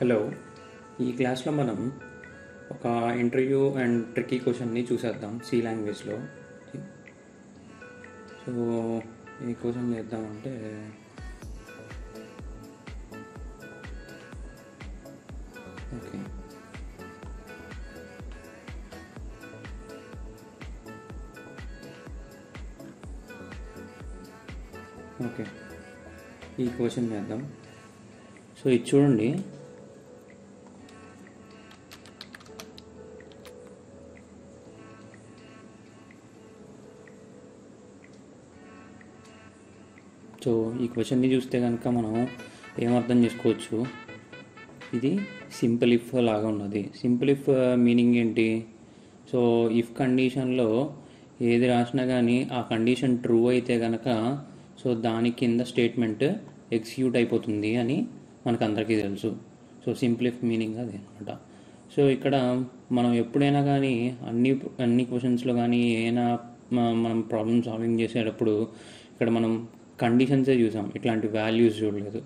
Hello ఈ క్లాస్లో మనం ఒక ఇంటర్వ్యూ అండ్ ట్రిక్కీ క్వశ్చన్ని చూసేద్దాం సి లాంగ్వేజ్లో. సో ఈ క్వశ్చన్ చేద్దామంటే ఓకే. ఓకే. ఈ క్వశ్చన్ చేద్దాం. సో ఇది చూడండి. సో ఈ క్వశ్చన్ని చూస్తే కనుక మనం ఏమర్థం చేసుకోవచ్చు? ఇది సింపుల్ ఇఫ్ లాగా ఉన్నది. సింపుల్ ఇఫ్ uh, మీనింగ్ ఏంటి? సో ఇఫ్ కండిషన్లో ఏది రాసినా కానీ ఆ కండిషన్ ట్రూ అయితే కనుక సో దాని కింద స్టేట్మెంట్ ఎగ్జిక్యూట్ అయిపోతుంది అని మనకు అందరికీ తెలుసు. సో సింపుల్ ఇఫ్ మీనింగ్ అది అనమాట. సో ఇక్కడ మనం ఎప్పుడైనా కానీ అన్ని అన్ని క్వశ్చన్స్లో కానీ ఏదైనా మనం ప్రాబ్లమ్ సాల్వింగ్ చేసేటప్పుడు ఇక్కడ మనం కండిషన్సే చూసాం. ఇట్లాంటి వాల్యూస్ చూడలేదు.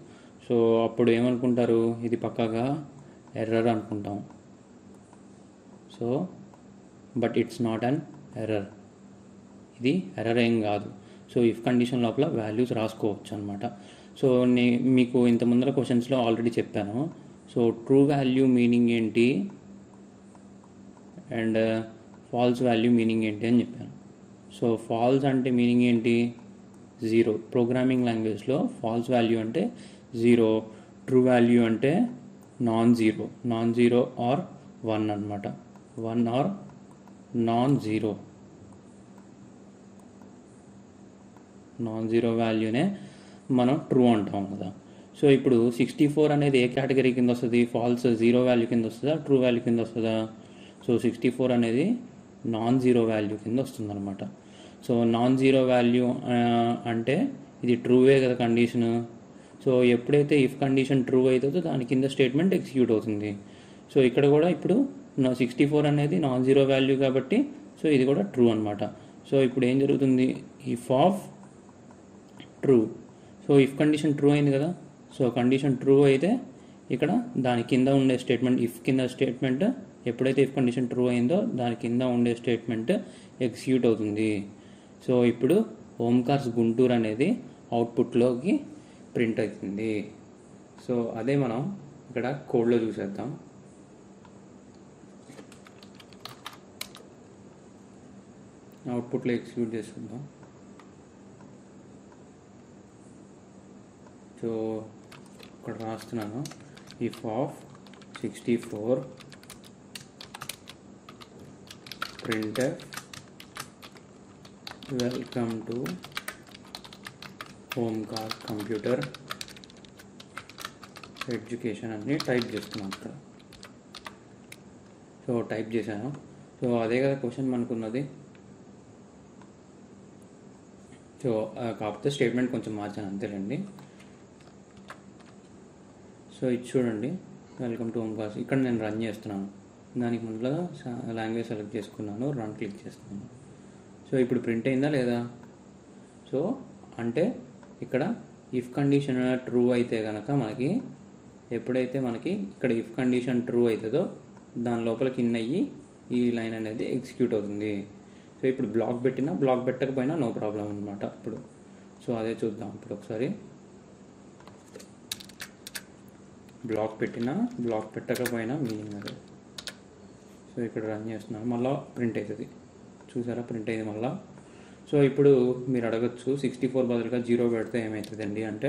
సో అప్పుడు ఏమనుకుంటారు? ఇది పక్కాగా ఎర్రర్ అనుకుంటాం. So but it's not an error. ఇది ఎర్రర్ ఏం కాదు. సో ఇఫ్ కండిషన్ లోపల వాల్యూస్ రాసుకోవచ్చు అనమాట సో నే మీకు ఇంత ముందర క్వశ్చన్స్లో ఆల్రెడీ చెప్పాను. సో ట్రూ వాల్యూ మీనింగ్ ఏంటి? అండ్ ఫాల్స్ వాల్యూ మీనింగ్ ఏంటి అని చెప్పాను. సో ఫాల్స్ అంటే మీనింగ్ ఏంటి? జీరో. ప్రోగ్రామింగ్ లాంగ్వేజ్లో ఫాల్స్ వాల్యూ అంటే జీరో ట్రూ వాల్యూ అంటే non zero non zero or one అనమాట one or non zero non zero వాల్యూనే మనం ట్రూ అంటాం కదా. సో ఇప్పుడు సిక్స్టీ ఫోర్ అనేది ఏ కేటగిరీ కింద వస్తుంది? ఫాల్స్ జీరో వాల్యూ కింద వస్తుందా? ట్రూ వాల్యూ కింద వస్తుందా? సో సిక్స్టీ ఫోర్ అనేది నాన్ జీరో వాల్యూ కింద వస్తుందన్నమాట. అనమాట సో నాన్ జీరో వాల్యూ అంటే ఇది ట్రూవే కదా కండిషన్. సో ఎప్పుడైతే ఇఫ్ కండిషన్ ట్రూ అవుతుందో దాని కింద స్టేట్మెంట్ ఎగ్జిక్యూట్ అవుతుంది. సో ఇక్కడ కూడా ఇప్పుడు నా సిక్స్టీ ఫోర్ అనేది నాన్ జీరో వాల్యూ కాబట్టి సో ఇది కూడా ట్రూ అనమాట సో ఇప్పుడు ఏం జరుగుతుంది? If of true so if condition true అయింది కదా? సో కండిషన్ ట్రూ అయితే ఇక్కడ దాని కింద ఉండే స్టేట్మెంట్ ఇఫ్ కింద స్టేట్మెంట్ ఎప్పుడైతే ఇఫ్ కండిషన్ ట్రూ అయిందో దాని కింద ఉండే స్టేట్మెంట్ ఎగ్జిక్యూట్ అవుతుంది. సో ఇప్పుడు ఓంకార్స్ గుంటూరు అనేది అవుట్పుట్లోకి ప్రింట్ అవుతుంది. సో అదే మనం ఇక్కడ కోడ్లో చూసేద్దాం. అవుట్పుట్లో ఎగ్జిక్యూట్ చేసుకుందాం సో ఇక్కడ రాస్తున్నాను. If of sixty four printer welcome to home car computer education అని టైప్ చేస్తున్నాను ఇక్కడ సో టైప్ చేశాను. సో అదే కదా క్వశ్చన్ మనకున్నది. సో కాకపోతే స్టేట్మెంట్ కొంచెం మార్చాను అంతేలేండి. సో ఇది చూడండి. వెల్కమ్ టు హోమ్ క్లాస్ ఇక్కడ నేను రన్ చేస్తున్నాను. దానికి ముందుగా లాంగ్వేజ్ సెలెక్ట్ చేసుకున్నాను రన్ క్లిక్ చేస్తున్నాను. సో ఇప్పుడు ప్రింట్ అయిందా లేదా? సో అంటే ఇక్కడ ఇఫ్ కండిషన్ ట్రూ అయితే కనుక మనకి ఎప్పుడైతే మనకి ఇక్కడ ఇఫ్ కండిషన్ ట్రూ అవుతుందో దాని లోపల కింద అయ్యి ఈ లైన్ అనేది ఎగ్జిక్యూట్ అవుతుంది. సో ఇప్పుడు బ్లాక్ పెట్టినా బ్లాక్ పెట్టకపోయినా నో ప్రాబ్లం అనమాట ఇప్పుడు. సో అదే చూద్దాం ఇప్పుడు ఒకసారి. బ్లాక్ పెట్టినా బ్లాక్ పెట్టకపోయినా మీనింగ్ అదే. సో ఇక్కడ రన్ చేస్తున్నాను. మళ్ళీ ప్రింట్ అవుతుంది. చూసారా? ప్రింట్ అయింది మళ్ళీ. సో ఇప్పుడు మీరు అడగచ్చు సిక్స్టీ ఫోర్ బదులుగా జీరో పెడితే ఏమవుతుందండి అంటే?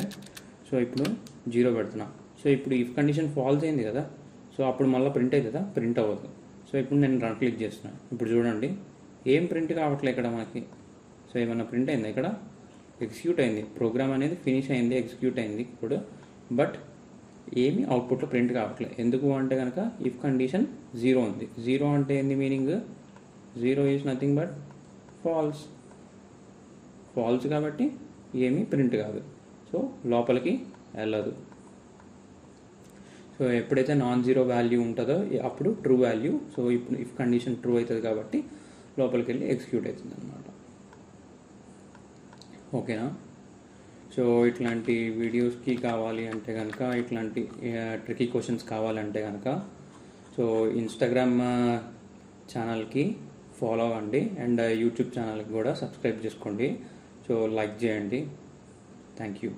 సో ఇప్పుడు జీరో పెడుతున్నా. సో ఇప్పుడు ఇఫ్ కండిషన్ ఫాల్స్ అయింది కదా? సో అప్పుడు మళ్ళీ ప్రింట్ అవుతుందా ప్రింట్ అవ్వదు. సో ఇప్పుడు నేను రన్ క్లిక్ చేస్తున్నాను ఇప్పుడు చూడండి. ఏం ప్రింట్ కావట్లే ఇక్కడ మనకి? సో ఏమన్నా ప్రింట్ అయిందా ఇక్కడ? ఎగ్జిక్యూట్ అయింది. ప్రోగ్రామ్ అనేది ఫినిష్ అయింది ఎగ్జిక్యూట్ అయింది ఇప్పుడు. బట్ ఏమి అవుట్పుట్లో ప్రింట్ కావట్లేదు ఎందుకు అంటే కనుక ఇఫ్ కండిషన్ జీరో ఉంది. జీరో అంటే ఏంది meaning zero is nothing but false. False కాబట్టి ఏమీ ప్రింట్ కాదు. సో లోపలికి వెళ్ళదు. సో ఎప్పుడైతే నాన్ జీరో వాల్యూ ఉంటుందో అప్పుడు ట్రూ వాల్యూ సో ఇప్పుడు ఇఫ్ కండిషన్ ట్రూ అవుతుంది కాబట్టి లోపలికి వెళ్ళి ఎగ్జిక్యూట్ అవుతుంది అనమాట ఓకేనా? సో ఇట్లాంటి వీడియోస్కి కావాలి అంటే కనుక ఇట్లాంటి ట్రికీ క్వశ్చన్స్ కావాలంటే కనుక సో ఇన్స్టాగ్రామ్ ఛానల్కి uh, ఫాలో అవ్వండి అండ్ uh, యూట్యూబ్ ఛానల్కి కూడా సబ్స్క్రైబ్ చేసుకోండి. సో లైక్ చేయండి. Thank you.